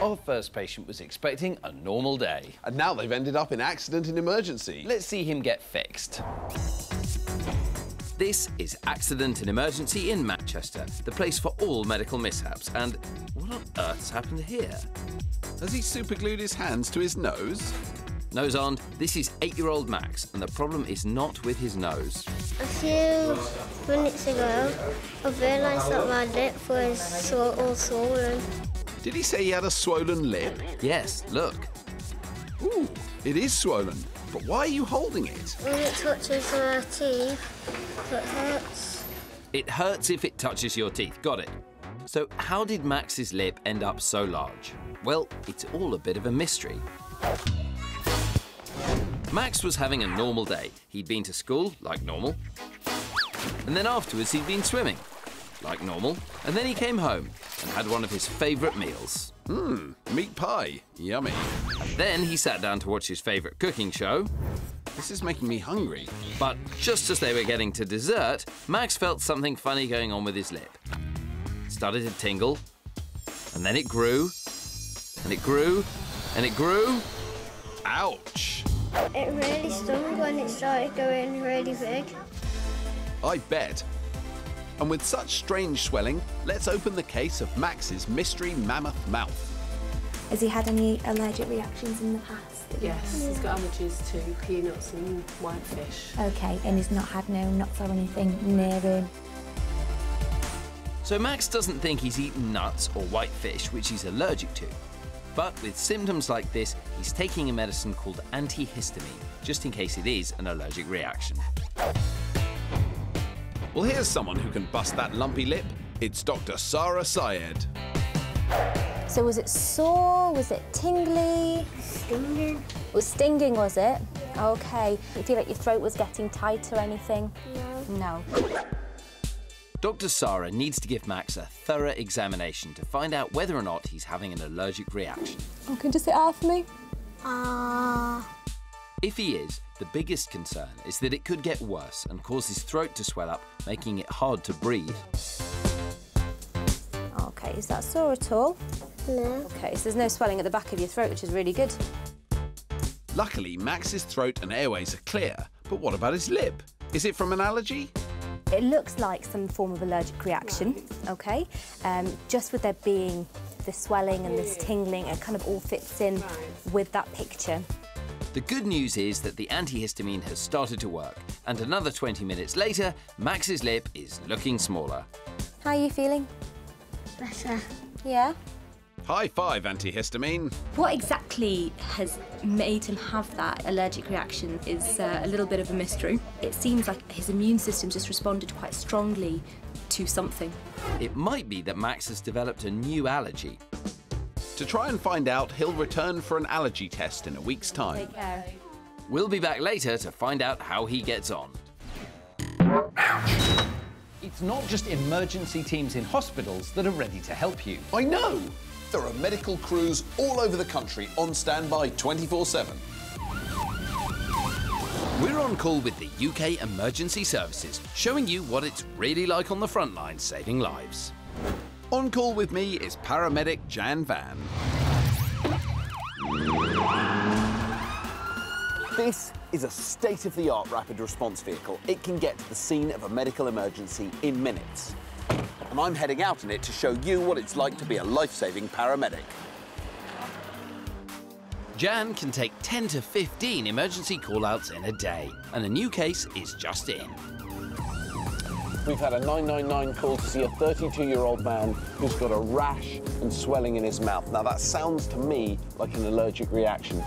Our first patient was expecting a normal day. And now they've ended up in accident and emergency. Let's see him get fixed. This is Accident and Emergency in Manchester, the place for all medical mishaps. And what on earth's happened here? Has he superglued his hands to his nose? Nose on, this is eight year old Max, and the problem is not with his nose. A few minutes ago, I realised that my lip was so, all swollen. Did he say he had a swollen lip? Yes, look. Ooh, it is swollen. But why are you holding it? When it touches my teeth, it hurts. It hurts if it touches your teeth, got it. So, how did Max's lip end up so large? Well, it's all a bit of a mystery. Max was having a normal day. He'd been to school, like normal. And then afterwards, he'd been swimming, like normal. And then he came home and had one of his favourite meals. Hmm, meat pie. Yummy. Then he sat down to watch his favourite cooking show. This is making me hungry. But just as they were getting to dessert, Max felt something funny going on with his lip. It started to tingle, and then it grew, and it grew, and it grew. Ouch. It really stung when it started going really big. I bet. And with such strange swelling, let's open the case of Max's mystery mammoth mouth. Has he had any allergic reactions in the past? Yes, he's got allergies to peanuts and white fish. Okay, and he's not had no nuts or anything near him. So Max doesn't think he's eaten nuts or white fish, which he's allergic to. But with symptoms like this, he's taking a medicine called antihistamine, just in case it is an allergic reaction. Well, here's someone who can bust that lumpy lip. It's Dr. Sarah Syed. So was it sore? Was it tingly? Stinging? It was stinging, was it? Okay. You feel like your throat was getting tight or anything? No. No. Dr. Sarah needs to give Max a thorough examination to find out whether or not he's having an allergic reaction. Oh, can you just sit out for me? Ah. If he is, the biggest concern is that it could get worse and cause his throat to swell up, making it hard to breathe. Okay, is that sore at all? no. Okay, so there's no swelling at the back of your throat, which is really good. Luckily, Max's throat and airways are clear. But what about his lip? Is it from an allergy? It looks like some form of allergic reaction, okay? Um, just with there being the swelling and this tingling, it kind of all fits in with that picture. The good news is that the antihistamine has started to work, and another 20 minutes later, Max's lip is looking smaller. How are you feeling? Better. Yeah? High five, antihistamine. What exactly has made him have that allergic reaction is uh, a little bit of a mystery. It seems like his immune system just responded quite strongly to something. It might be that Max has developed a new allergy. To try and find out, he'll return for an allergy test in a week's time. Take care. We'll be back later to find out how he gets on. It's not just emergency teams in hospitals that are ready to help you. I know! There are medical crews all over the country on standby 24 7. We're on call with the UK Emergency Services, showing you what it's really like on the front line saving lives. On call with me is paramedic Jan Van. This is a state of the art rapid response vehicle. It can get to the scene of a medical emergency in minutes. And I'm heading out in it to show you what it's like to be a life saving paramedic. Jan can take 10 to 15 emergency call-outs in a day, and a new case is just in. We've had a 999 call to see a 32 year old man who's got a rash and swelling in his mouth. Now, that sounds to me like an allergic reaction.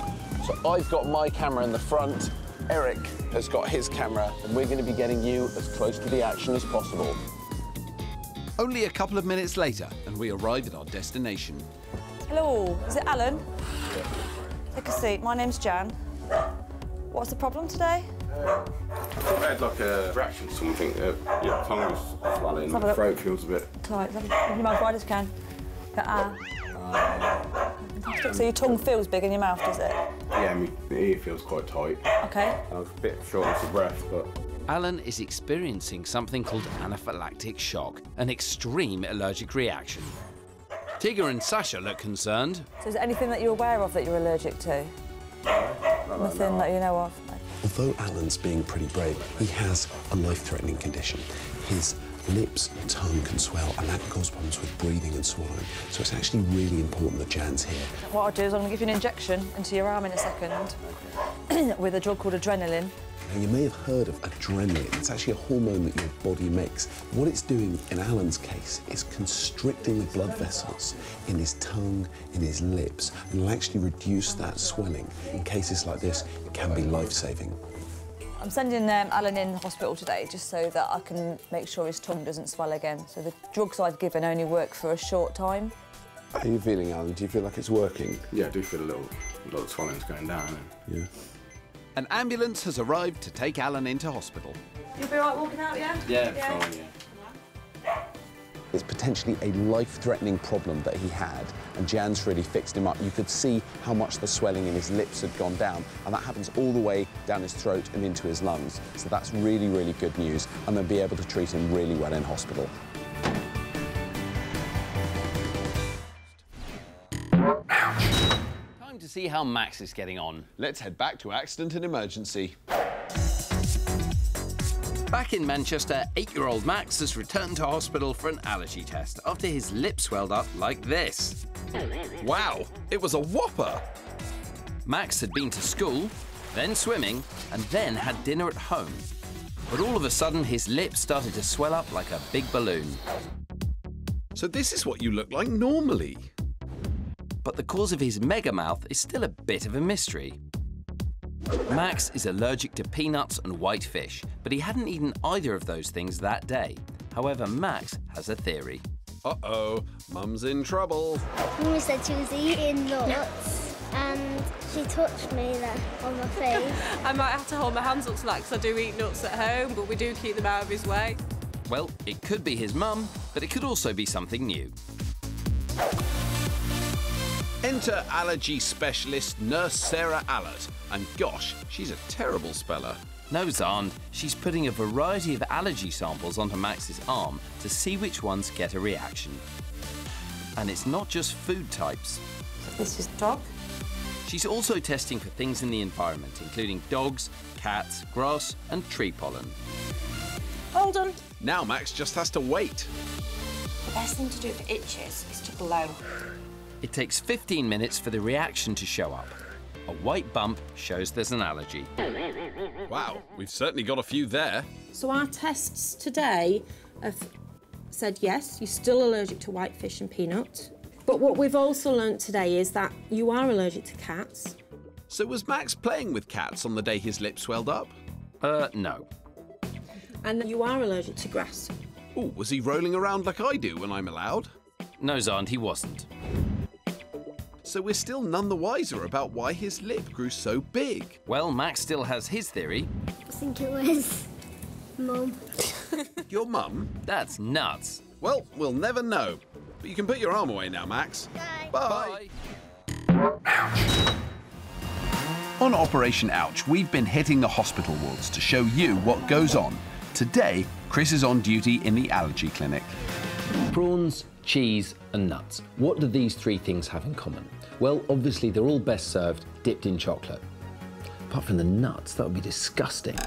So, I've got my camera in the front, Eric has got his camera, and we're going to be getting you as close to the action as possible. Only a couple of minutes later, and we arrive at our destination. Hello, is it Alan? Take a seat. My name's Jan. What's the problem today? I had like a reaction to something. Uh, your tongue was swelling, have a my look. throat feels a bit. Tight. Have your mouth wide as you can. Ah. Fantastic. So your tongue feels big in your mouth, does it? Yeah, my ear feels quite tight. Okay. I was a bit short of breath, but Alan is experiencing something called anaphylactic shock, an extreme allergic reaction. Tigger and Sasha look concerned. So is there anything that you're aware of that you're allergic to? Nothing that you know of? Although Alan's being pretty brave, he has a life-threatening condition. His lips and tongue can swell, and that can cause problems with breathing and swallowing. So it's actually really important that Jan's here. What I'll do is I'm going to give you an injection into your arm in a second with a drug called adrenaline. Now, you may have heard of adrenaline. It's actually a hormone that your body makes. What it's doing in Alan's case is constricting the blood vessels in his tongue, in his lips, and will actually reduce that swelling. In cases like this, it can be life-saving. I'm sending um, Alan in hospital today just so that I can make sure his tongue doesn't swell again. So the drugs I've given only work for a short time. How are you feeling, Alan? Do you feel like it's working? Yeah, I do feel a little, a lot of swelling's going down. And... Yeah. An ambulance has arrived to take Alan into hospital. You'll be right walking out, yeah? Yeah, fine, yeah. It's potentially a life-threatening problem that he had, and Jan's really fixed him up. You could see how much the swelling in his lips had gone down, and that happens all the way down his throat and into his lungs. So that's really, really good news, and they'll be able to treat him really well in hospital. See how Max is getting on. Let's head back to accident and emergency. Back in Manchester, eight-year-old Max has returned to hospital for an allergy test after his lip swelled up like this. Wow, it was a whopper. Max had been to school, then swimming, and then had dinner at home. But all of a sudden, his lips started to swell up like a big balloon. So this is what you look like normally. But the cause of his mega mouth is still a bit of a mystery. Max is allergic to peanuts and white fish, but he hadn't eaten either of those things that day. However, Max has a theory. Uh-oh, Mum's in trouble. Mummy said she was eating nuts and she touched me there on my face. I might have to hold my hands up to that because I do eat nuts at home, but we do keep them out of his way. Well, it could be his mum, but it could also be something new. Enter allergy specialist nurse Sarah Allert. And gosh, she's a terrible speller. No, Xand, she's putting a variety of allergy samples onto Max's arm to see which ones get a reaction. And it's not just food types. This is dog. She's also testing for things in the environment, including dogs, cats, grass, and tree pollen. Hold on. Now Max just has to wait. The best thing to do for itches is to blow. It takes 15 minutes for the reaction to show up. A white bump shows there's an allergy. Wow, we've certainly got a few there. So our tests today have said yes, you're still allergic to whitefish and peanut. But what we've also learnt today is that you are allergic to cats. So was Max playing with cats on the day his lip swelled up? Uh, no. And you are allergic to grass. Oh, was he rolling around like I do when I'm allowed? No, Xand, he wasn't. So we're still none the wiser about why his lip grew so big. Well, Max still has his theory. I think it was Mum. Your mum? That's nuts. Well, we'll never know. But you can put your arm away now, Max. Bye. Bye. On Operation Ouch, we've been hitting the hospital wards to show you what goes on. Today, Chris is on duty in the allergy clinic. Prawns, cheese, and nuts. What do these three things have in common? Well, obviously, they're all best served dipped in chocolate. Apart from the nuts, that would be disgusting.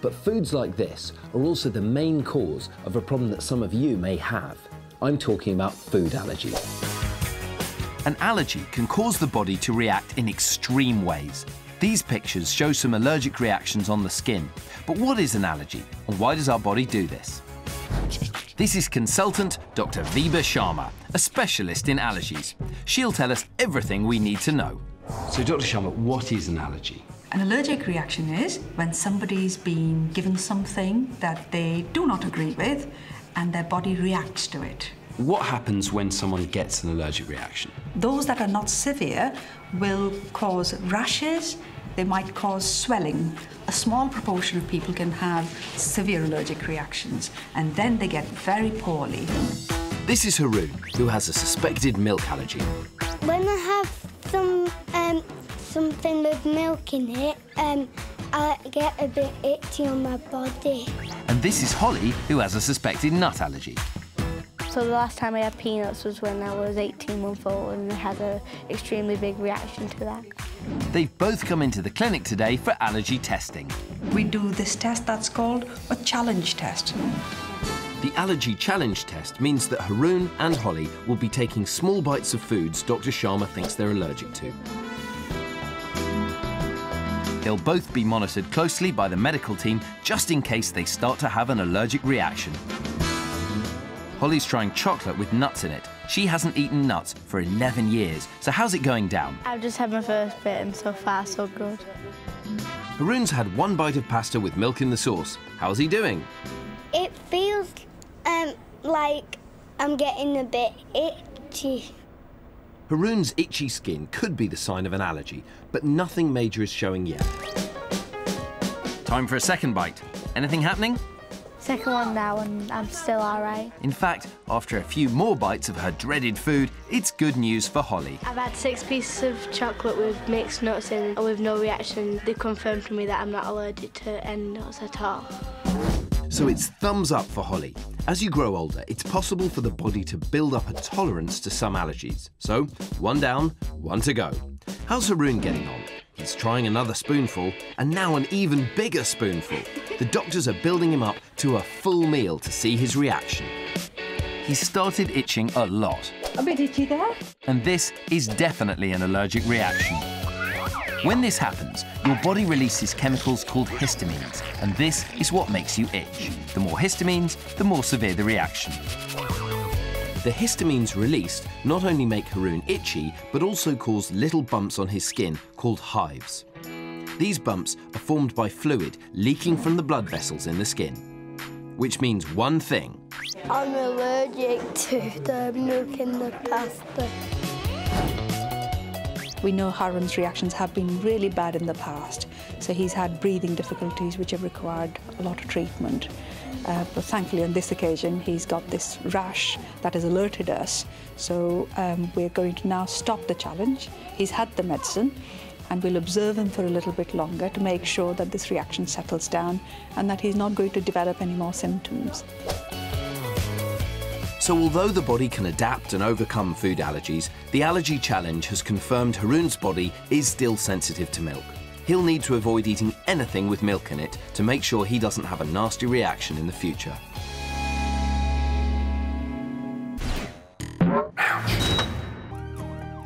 But foods like this are also the main cause of a problem that some of you may have. I'm talking about food allergy. An allergy can cause the body to react in extreme ways. These pictures show some allergic reactions on the skin. But what is an allergy, and why does our body do this? This is consultant Dr. Viba Sharma, a specialist in allergies. She'll tell us everything we need to know. So, Dr. Sharma, what is an allergy? An allergic reaction is when somebody's been given something that they do not agree with and their body reacts to it. What happens when someone gets an allergic reaction? Those that are not severe will cause rashes, they might cause swelling. A small proportion of people can have severe allergic reactions and then they get very poorly. This is Haroon, who has a suspected milk allergy. When I have some um, something with milk in it, um, I get a bit itchy on my body. And this is Holly, who has a suspected nut allergy. So the last time I had peanuts was when I was 18 months old and I had an extremely big reaction to that. They've both come into the clinic today for allergy testing. We do this test that's called a challenge test. The allergy challenge test means that Haroon and Holly will be taking small bites of foods Dr. Sharma thinks they're allergic to. They'll both be monitored closely by the medical team just in case they start to have an allergic reaction. Holly's trying chocolate with nuts in it. She hasn't eaten nuts for 11 years, so how's it going down? I've just had my first bit and so far so good. Haroon's had one bite of pasta with milk in the sauce. How's he doing? It feels um, like I'm getting a bit itchy. Haroon's itchy skin could be the sign of an allergy, but nothing major is showing yet. Time for a second bite. Anything happening? Second one now and I'm still alright. In fact, after a few more bites of her dreaded food, it's good news for Holly. I've had six pieces of chocolate with mixed nuts in and with no reaction. They confirmed to me that I'm not allergic to any nuts at all. So it's thumbs up for Holly. As you grow older, it's possible for the body to build up a tolerance to some allergies. So, one down, one to go. How's Haroon getting on? He's trying another spoonful, and now an even bigger spoonful. The doctors are building him up to a full meal to see his reaction. He started itching a lot, A bit itchy there. and this is definitely an allergic reaction. When this happens, your body releases chemicals called histamines, and this is what makes you itch. The more histamines, the more severe the reaction. The histamines released not only make Haroon itchy, but also cause little bumps on his skin called hives. These bumps are formed by fluid leaking from the blood vessels in the skin. Which means one thing I'm allergic to the milk in the pasta. We know Haroon's reactions have been really bad in the past, so he's had breathing difficulties which have required a lot of treatment. Uh, but thankfully on this occasion he's got this rash that has alerted us, so um, we're going to now stop the challenge. He's had the medicine and we'll observe him for a little bit longer to make sure that this reaction settles down and that he's not going to develop any more symptoms. So although the body can adapt and overcome food allergies, the allergy challenge has confirmed Haroon's body is still sensitive to milk. He'll need to avoid eating anything with milk in it to make sure he doesn't have a nasty reaction in the future.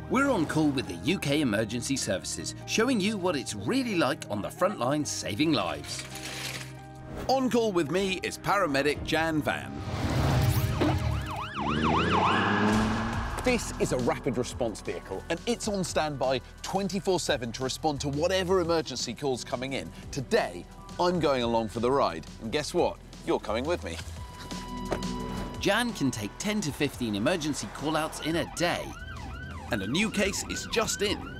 We're on call with the UK Emergency Services, showing you what it's really like on the front line saving lives. On call with me is paramedic Jan Van. This is a rapid response vehicle and it's on standby 24 7 to respond to whatever emergency calls coming in. Today, I'm going along for the ride. And guess what? You're coming with me. Jan can take 10 to 15 emergency call-outs in a day. And a new case is just in.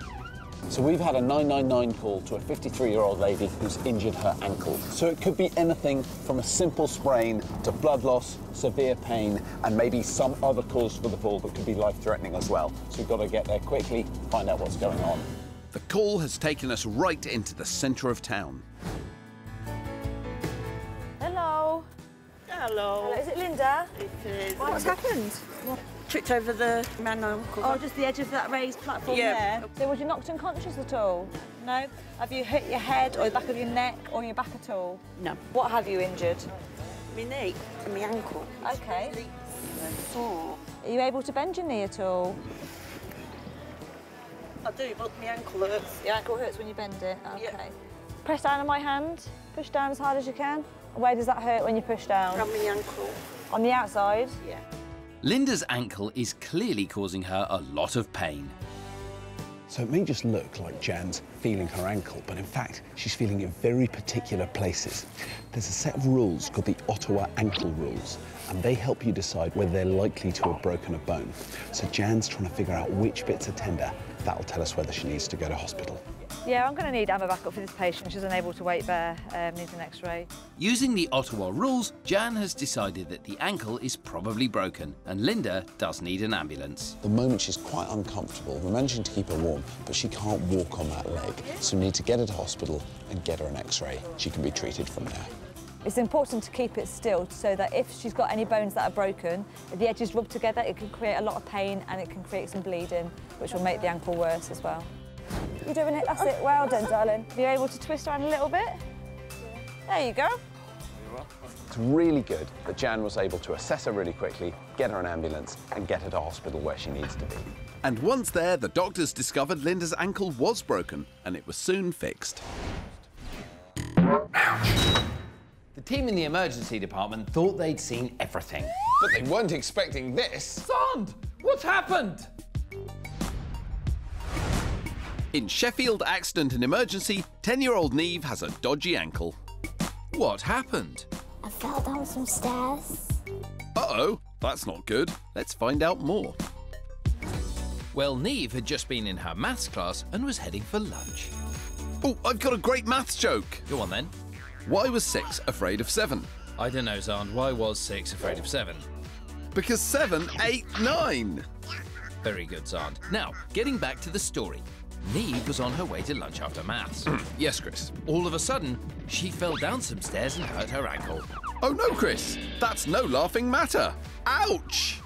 So we've had a 999 call to a 53-year-old lady who's injured her ankle. So it could be anything from a simple sprain to blood loss, severe pain, and maybe some other cause for the fall that could be life-threatening as well. So we've got to get there quickly, find out what's going on. The call has taken us right into the centre of town. Hello. Hello. Is it Linda? It is. What's happened? Tripped over the man uncle. Oh, just the edge of that raised platform Yeah. there. So was you knocked unconscious at all? No? Have you hit your head or the back of your neck or your back at all? No. What have you injured? My knee and my ankle. Okay. Sore. Are you able to bend your knee at all? I do, but my ankle hurts. Your ankle hurts when you bend it? Okay. Yeah. Press down on my hand. Push down as hard as you can. Where does that hurt when you push down? On my ankle. On the outside? Yeah. Linda's ankle is clearly causing her a lot of pain. So it may just look like Jan's feeling her ankle, but in fact, she's feeling in very particular places. There's a set of rules called the Ottawa Ankle Rules, and they help you decide whether they're likely to have broken a bone. So Jan's trying to figure out which bits are tender. That'll tell us whether she needs to go to hospital. Yeah, I'm going to need Emma back up for this patient. She's unable to wait there, um, needs an x-ray. Using the Ottawa rules, Jan has decided that the ankle is probably broken and Linda does need an ambulance. The moment, she's quite uncomfortable. We're managing to keep her warm, but she can't walk on that leg. So we need to get her to hospital and get her an x-ray. She can be treated from there. It's important to keep it still so that if she's got any bones that are broken, if the edges rub together, it can create a lot of pain and it can create some bleeding, which will make the ankle worse as well. You're doing it, that's it. Well done, darling. Are you able to twist around a little bit? There you go. It's really good that Jan was able to assess her really quickly, get her an ambulance, and get her to hospital where she needs to be. And once there, the doctors discovered Linda's ankle was broken and it was soon fixed. The team in the emergency department thought they'd seen everything. But they weren't expecting this. Xand! What's happened? In Sheffield Accident and Emergency, 10 year old Neve has a dodgy ankle. What happened? I fell down some stairs. Uh oh, that's not good. Let's find out more. Well, Neve had just been in her maths class and was heading for lunch. Oh, I've got a great maths joke. Go on then. Why was six afraid of seven? I don't know, Xand. Why was six afraid of seven? Because seven, eight, nine. Very good, Xand. Now, getting back to the story. Neve was on her way to lunch after maths. yes, Chris. All of a sudden, she fell down some stairs and hurt her ankle. Oh no, Chris. That's no laughing matter. Ouch!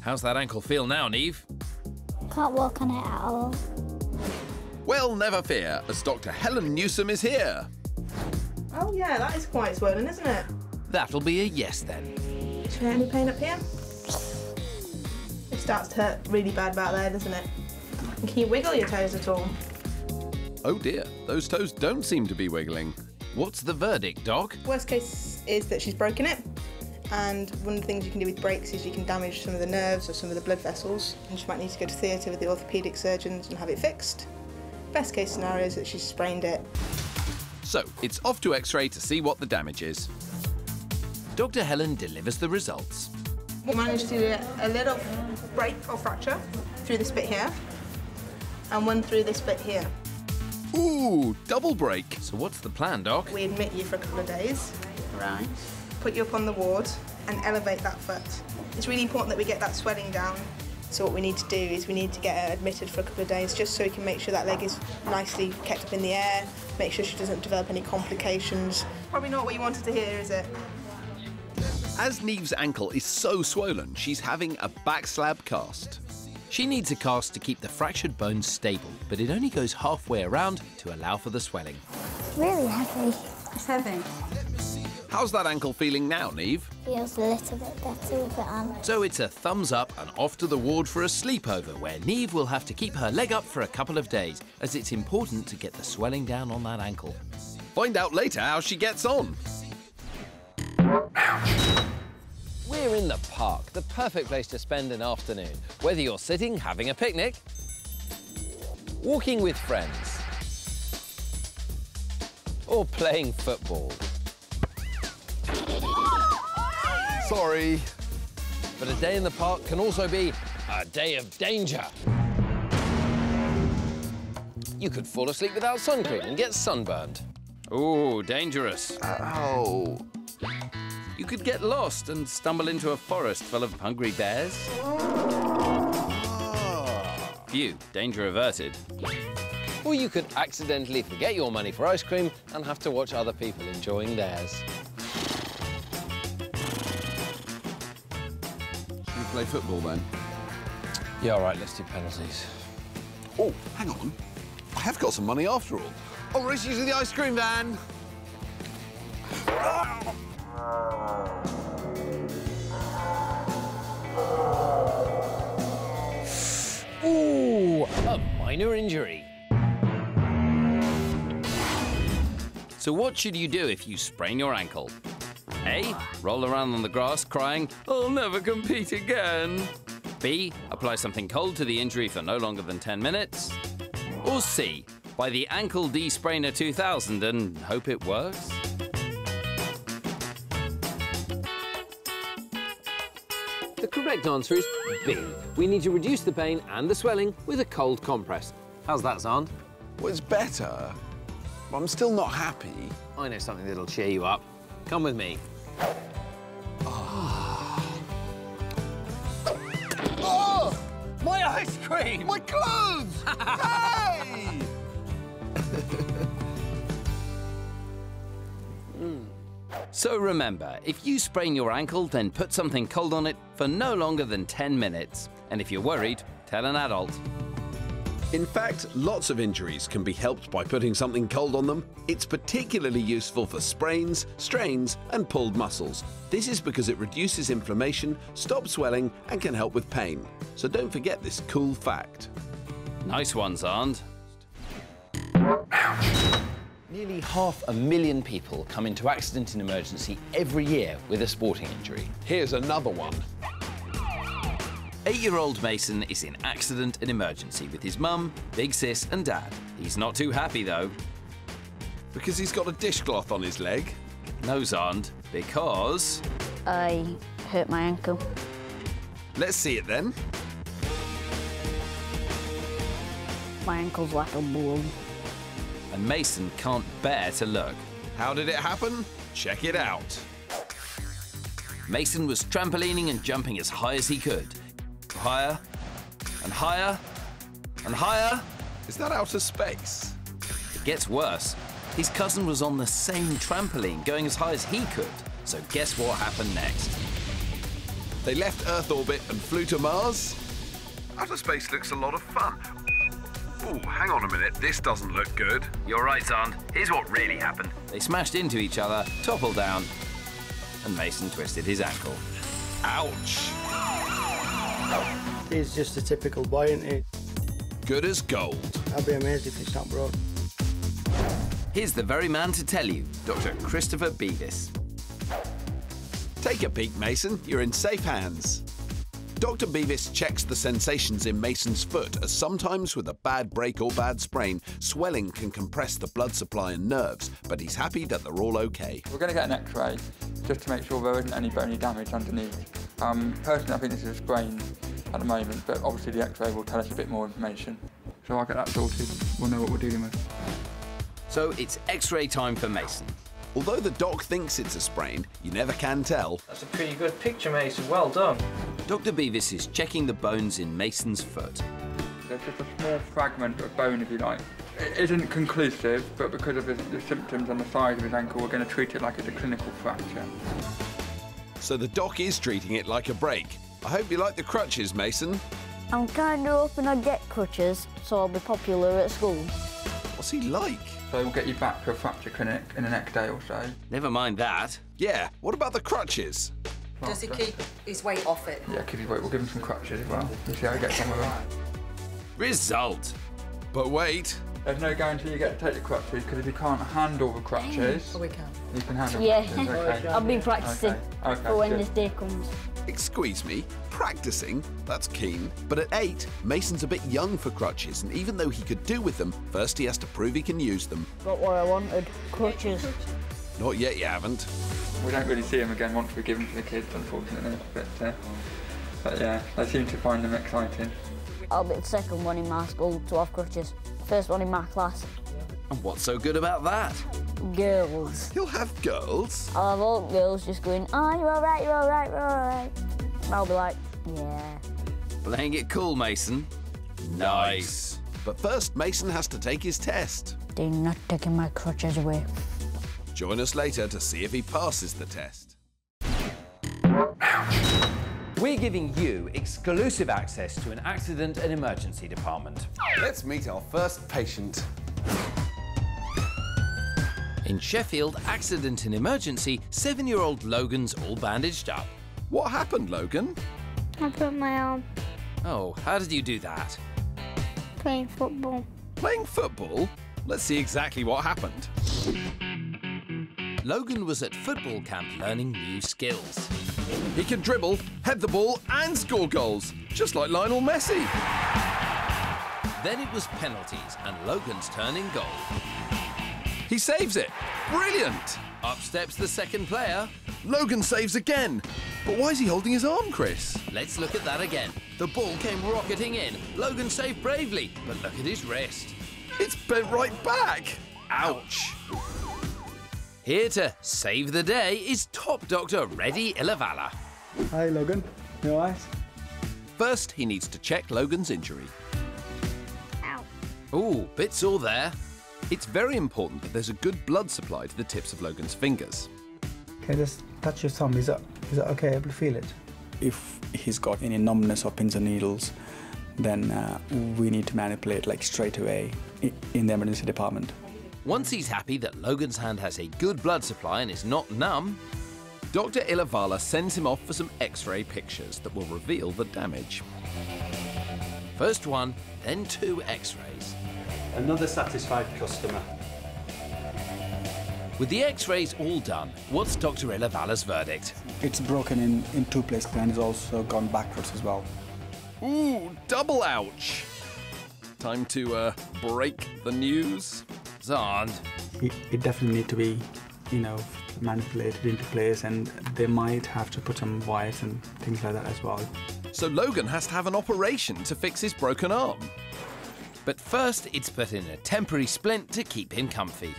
How's that ankle feel now, Neve? Can't walk on it at all. Well, never fear, as Dr. Helen Newsom is here. Oh yeah, that is quite swollen, isn't it? That'll be a yes then. Do you feel any pain up here? It starts to hurt really bad about there, doesn't it? And can you wiggle your toes at all? Oh dear, those toes don't seem to be wiggling. What's the verdict, Doc? Worst case is that she's broken it. And one of the things you can do with breaks is you can damage some of the nerves or some of the blood vessels. And she might need to go to theatre with the orthopaedic surgeons and have it fixed. Best case scenario is that she's sprained it. So, it's off to x ray to see what the damage is. Dr. Helen delivers the results. We managed to do a little break or fracture through this bit here, and one through this bit here. Ooh, double break. So what's the plan, Doc? We admit you for a couple of days. Right. Put you up on the ward and elevate that foot. It's really important that we get that swelling down. So what we need to do is we need to get her admitted for a couple of days just so we can make sure that leg is nicely kept up in the air, make sure she doesn't develop any complications. Probably not what you wanted to hear, is it? As Neve's ankle is so swollen, she's having a back slab cast. She needs a cast to keep the fractured bones stable, but it only goes halfway around to allow for the swelling. Really heavy. It's heavy. How's that ankle feeling now, Neve? Feels a little bit better with it on. So it's a thumbs up and off to the ward for a sleepover where Neve will have to keep her leg up for a couple of days as it's important to get the swelling down on that ankle. Find out later how she gets on. We're in the park, the perfect place to spend an afternoon. Whether you're sitting having a picnic, walking with friends, or playing football. Sorry. But a day in the park can also be a day of danger. You could fall asleep without sun cream and get sunburned. Ooh, dangerous. Oh. You could get lost and stumble into a forest full of hungry bears. Phew, danger averted. Or you could accidentally forget your money for ice cream and have to watch other people enjoying theirs. Should we play football then? Yeah, all right, let's do penalties. Oh, hang on. I have got some money after all. I'll race you to the ice cream van. Ah! Minor injury. So what should you do if you sprain your ankle? A. Roll around on the grass crying, I'll never compete again. B. Apply something cold to the injury for no longer than 10 minutes. Or C. Buy the Ankle D-Sprainer 2000 and hope it works. Correct answer is B. We need to reduce the pain and the swelling with a cold compress. How's that, Xand? Well, it's better, but I'm still not happy. I know something that'll cheer you up. Come with me. Ah! Oh! My ice cream! My clothes! hey! So remember, if you sprain your ankle, then put something cold on it for no longer than 10 minutes. And if you're worried, tell an adult. In fact, lots of injuries can be helped by putting something cold on them. It's particularly useful for sprains, strains, and pulled muscles. This is because it reduces inflammation, stops swelling, and can help with pain. So don't forget this cool fact. Nice ones, Xand. Nearly half a million people come into accident and emergency every year with a sporting injury. Here's another one. Eight-year-old Mason is in accident and emergency with his mum, big sis and dad. He's not too happy though. Because he's got a dishcloth on his leg? No, Xand, because... I hurt my ankle. Let's see it then. My ankle's like a ball. And Mason can't bear to look. How did it happen? Check it out. Mason was trampolining and jumping as high as he could. Higher, and higher, and higher. Is that outer space? It gets worse. His cousin was on the same trampoline, going as high as he could. So guess what happened next? They left Earth orbit and flew to Mars? Outer space looks a lot of fun. Oh, hang on a minute, this doesn't look good. You're right, Xand. Here's what really happened. They smashed into each other, toppled down, and Mason twisted his ankle. Ouch! He's just a typical boy, isn't he? Good as gold. I'd be amazed if it's not broke. Here's the very man to tell you, Dr. Christopher Beavis. Take a peek, Mason. You're in safe hands. Dr. Beavis checks the sensations in Mason's foot as sometimes with a bad break or bad sprain, swelling can compress the blood supply and nerves, but he's happy that they're all okay. We're going to get an x-ray just to make sure there isn't any bony damage underneath. Um, personally, I think this is a sprain at the moment, but obviously the x-ray will tell us a bit more information. So I'll get that sorted, we'll know what we're dealing with. So it's x-ray time for Mason. Although the doc thinks it's a sprain, you never can tell. That's a pretty good picture, Mason. Well done. Dr. Beavis is checking the bones in Mason's foot. There's just a small fragment of bone, if you like. It isn't conclusive, but because of the, the symptoms on the side of his ankle, we're going to treat it like it's a clinical fracture. So the doc is treating it like a break. I hope you like the crutches, Mason. I'm kind of hoping I get crutches, so I'll be popular at school. What's he like? So we'll get you back to a fracture clinic in the next day or so. Never mind that. Yeah, what about the crutches? Does he keep his weight off it? Yeah, keep his weight. We'll give him some crutches as well. We'll see how he gets on with them. Result. But wait. There's no guarantee you get to take the crutches because if you can't handle the crutches, Oh, we can. you can handle Yeah, crutches. Okay. I'll been practicing Okay. Okay, for when good. this day comes. Excuse me, practicing? That's keen. But at eight, Mason's a bit young for crutches, and even though he could do with them, first he has to prove he can use them. Got what I wanted, crutches. Not yet, you haven't. We don't really see them again once we give them to the kids, unfortunately. But, uh, but yeah, they seem to find them exciting. I'll be the second one in my school to have crutches. First one in my class. And what's so good about that? Girls. He'll have girls? I'll have all girls just going, oh, you're all right, you're all right, you're all right. And I'll be like, yeah. Playing it cool, Mason. Nice. But first, Mason has to take his test. They're not taking my crutches away. Join us later to see if he passes the test. We're giving you exclusive access to an accident and emergency department. Let's meet our first patient. In Sheffield, accident and emergency, seven-year-old Logan's all bandaged up. What happened, Logan? I broke my arm Oh, how did you do that? playing football. Playing football? Let's see exactly what happened. Logan was at football camp learning new skills. He can dribble, head the ball, and score goals, just like Lionel Messi. Then it was penalties and Logan's turn in goal. He saves it. Brilliant. Up steps the second player. Logan saves again. But why is he holding his arm, Chris? Let's look at that again. The ball came rocketing in. Logan saved bravely, but look at his wrist. It's bent right back. Ouch. Here to save the day is top doctor Reddy Ilavala. Hi, Logan. You all right? First, he needs to check Logan's injury. Ooh, bit sore there. It's very important that there's a good blood supply to the tips of Logan's fingers. Can I just touch your thumb? Is that is that okay? Able to feel it? If he's got any numbness or pins and needles, then uh, we need to manipulate like straight away in the emergency department. Once he's happy that Logan's hand has a good blood supply and is not numb, Dr. Ilavala sends him off for some x-ray pictures that will reveal the damage. First one, then two x-rays. Another satisfied customer. With the x-rays all done, what's Dr. Ilavala's verdict? It's broken in, in two places and it's also gone backwards as well. Ooh, double ouch! Time to, uh, break the news? Xand. It, it definitely need to be, you know, manipulated into place and they might have to put some wires and things like that as well. So Logan has to have an operation to fix his broken arm. But first, it's put in a temporary splint to keep him comfy.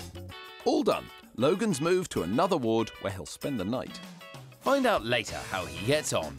All done. Logan's moved to another ward where he'll spend the night. Find out later how he gets on.